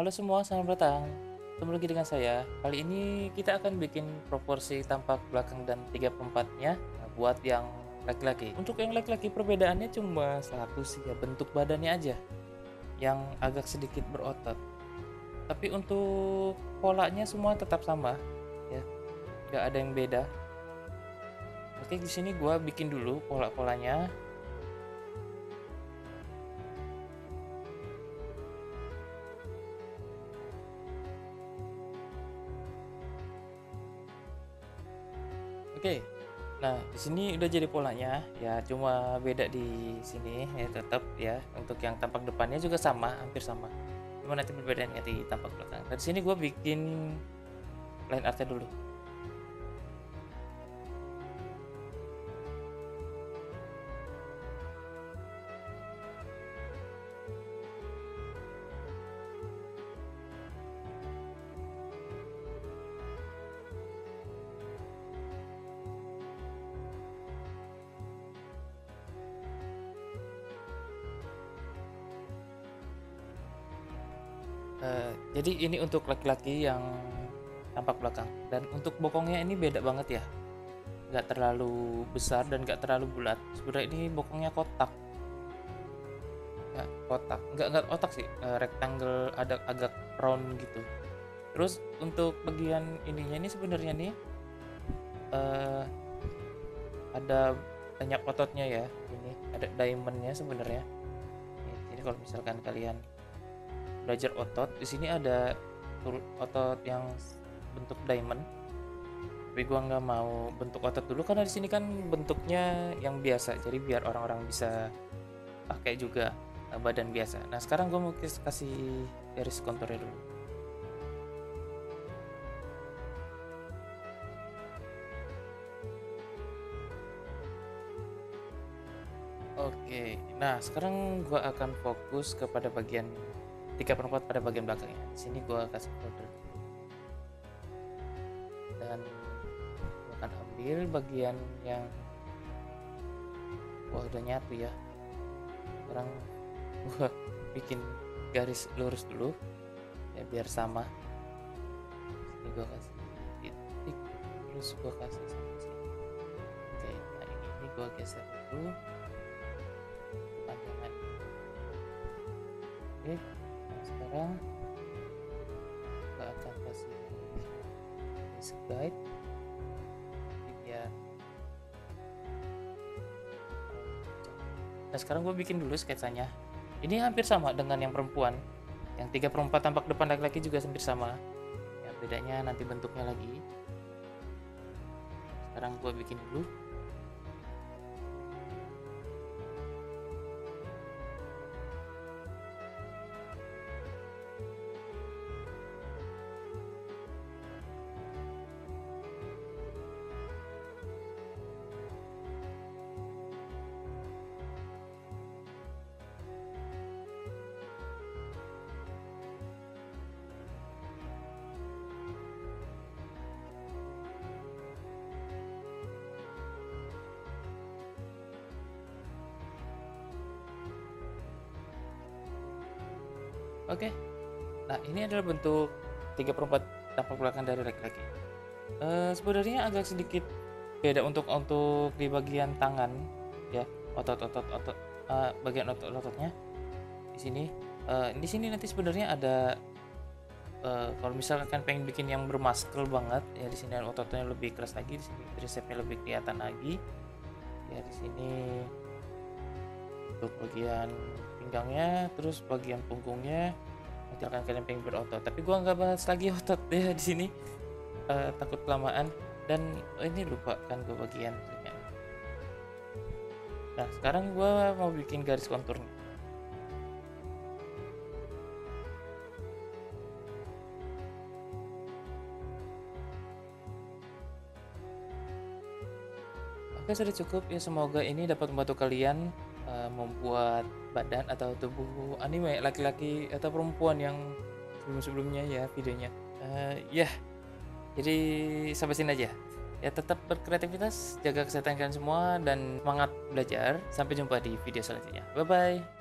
Halo semua, selamat datang. Ketemu lagi dengan saya. Kali ini kita akan bikin proporsi tampak belakang dan 3 per 4-nya nah, buat yang laki-laki. Untuk yang laki-laki perbedaannya cuma satu sih ya, bentuk badannya aja yang agak sedikit berotot. Tapi untuk polanya semua tetap sama ya. Gak ada yang beda. Oke, di sini gua bikin dulu pola-polanya. Oke. Nah, di sini udah jadi polanya ya, cuma beda di sini ya tetap ya. Untuk yang tampak depannya juga sama, hampir sama. Cuma nanti perbedaannya di tampak belakang. Nah, di sini gue bikin line artnya dulu. Uh, jadi ini untuk laki-laki yang tampak belakang. Dan untuk bokongnya ini beda banget ya. Nggak terlalu besar dan nggak terlalu bulat. Sebenarnya ini bokongnya kotak. Ya, kotak. Nggak nggak kotak sih. Uh, rectangle ada agak round gitu. Terus untuk bagian ininya ini sebenarnya nih uh, ada banyak ototnya ya. Ini ada diamondnya sebenarnya. Ini kalau misalkan kalian belajar otot di sini ada otot yang bentuk diamond. Tapi gua nggak mau bentuk otot dulu karena di sini kan bentuknya yang biasa. Jadi biar orang-orang bisa pakai juga eh, badan biasa. Nah sekarang gua mau kasih garis konturnya dulu. Oke, nah sekarang gua akan fokus kepada bagian tiga perempat pada bagian belakangnya. Sini gua kasih folder dan gua akan ambil bagian yang wah udah nyatu ya. Sekarang gua bikin garis lurus dulu ya biar sama. Ini gua kasih titik terus gua kasih sama sini. Oke nah ini, ini gua geser dulu. Panjangan oke sekarang kita akan kasih guide biar nah sekarang gue bikin dulu sketsanya. Ini hampir sama dengan yang perempuan. Yang tiga perempat tampak depan laki-laki juga hampir sama. Ya bedanya nanti bentuknya lagi. Sekarang gue bikin dulu Oke. Okay. Nah, ini adalah bentuk 3 per 4 tampak belakang dari laki-laki. Uh, sebenarnya agak sedikit beda untuk untuk di bagian tangan ya, otot-otot otot uh, bagian otot-ototnya di sini. Uh, di sini nanti sebenarnya ada uh, kalau misalkan pengen bikin yang bermaskel banget ya di sini ototnya lebih keras lagi di sini tricepnya lebih kelihatan lagi ya di sini untuk bagian pinggangnya terus bagian punggungnya nanti akan kalian pengen berotot. Tapi gua nggak bahas lagi otot ya di sini. Uh, takut kelamaan. Dan oh ini lupa kan gua bagian nah sekarang gua mau bikin garis konturnya Oke sudah cukup. Ya semoga ini dapat membantu kalian uh, membuat badan atau tubuh anime laki-laki atau perempuan yang sebelum-sebelumnya ya videonya. Uh, ya. Yeah. jadi sampai sini aja. Ya tetap berkreativitas jaga kesehatan kalian semua dan semangat belajar. Sampai jumpa di video selanjutnya. Bye bye